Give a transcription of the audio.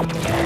Mm, yeah.